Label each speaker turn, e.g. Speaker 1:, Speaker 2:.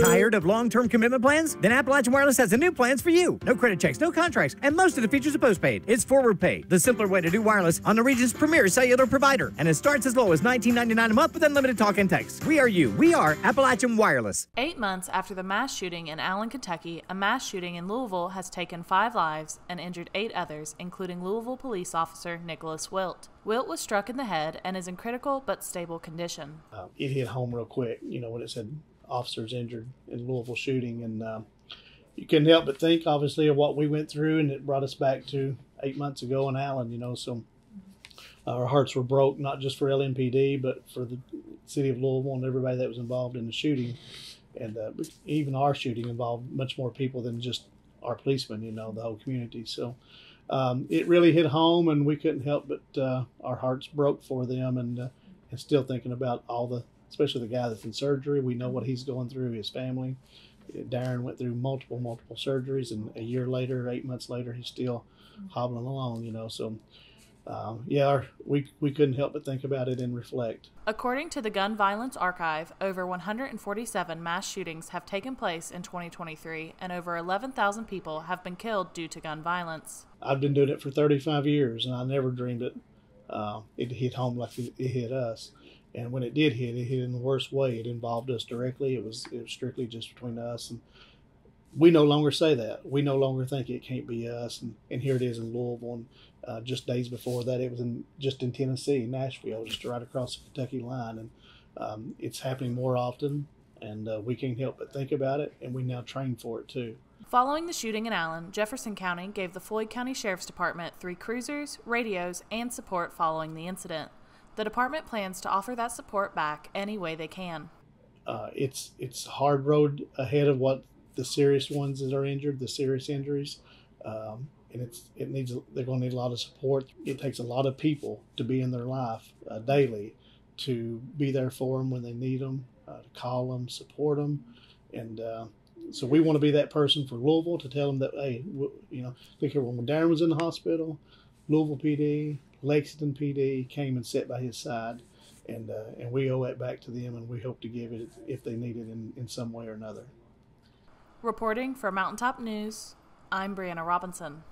Speaker 1: Tired of long term commitment plans? Then Appalachian Wireless has the new plans for you. No credit checks, no contracts, and most of the features are postpaid. It's forward pay, the simpler way to do wireless on the region's premier cellular provider. And it starts as low as $19.99 a month with unlimited talk and text. We are you. We are Appalachian Wireless.
Speaker 2: Eight months after the mass shooting in Allen, Kentucky, a mass shooting in Louisville has taken five lives and injured eight others, including Louisville police officer Nickolas Wilt. Wilt was struck in the head and is in critical but stable condition.
Speaker 3: Uh, it hit home real quick, you know, when it said officers injured in Louisville shooting, and um, you couldn't help but think, obviously, of what we went through, and it brought us back to eight months ago in Allen. You know, so our hearts were broke not just for LMPD, but for the city of Louisville and everybody that was involved in the shooting, and uh, even our shooting involved much more people than just our policemen. You know, the whole community. So. Um, it really hit home, and we couldn't help but uh, our hearts broke for them, and uh, and still thinking about all the especially the guy that's in surgery. We know what he's going through, his family. Darren went through multiple, multiple surgeries, and a year later, eight months later, he's still hobbling along, you know. So, um, yeah, our, we, we couldn't help but think about it and reflect.
Speaker 2: According to the Gun Violence Archive, over 147 mass shootings have taken place in 2023, and over 11,000 people have been killed due to gun violence.
Speaker 3: I've been doing it for 35 years, and I never dreamed it uh, it hit home like it, it hit us. And when it did hit, it hit in the worst way. It involved us directly. It was it was strictly just between us, and we no longer say that. We no longer think it can't be us. And, and here it is in Louisville. And uh, just days before that, it was in just in Tennessee, Nashville, just right across the Kentucky line. And um, it's happening more often, and uh, we can't help but think about it. And we now train for it too.
Speaker 2: Following the shooting in Allen, Jefferson County gave the Floyd County Sheriff's Department three cruisers, radios, and support following the incident. The department plans to offer that support back any way they can.
Speaker 3: Uh, it's it's hard road ahead of what the serious ones that are injured, the serious injuries, um, and it's it needs they're going to need a lot of support. It takes a lot of people to be in their life uh, daily, to be there for them when they need them, uh, to call them, support them, and uh, so we want to be that person for Louisville to tell them that hey, you know, look here when Darren was in the hospital, Louisville PD, Lexington PD came and sat by his side, and uh, and we owe it back to them, and we hope to give it if they need it in, in some way or another.
Speaker 2: Reporting for Mountaintop News, I'm Brianna Robinson.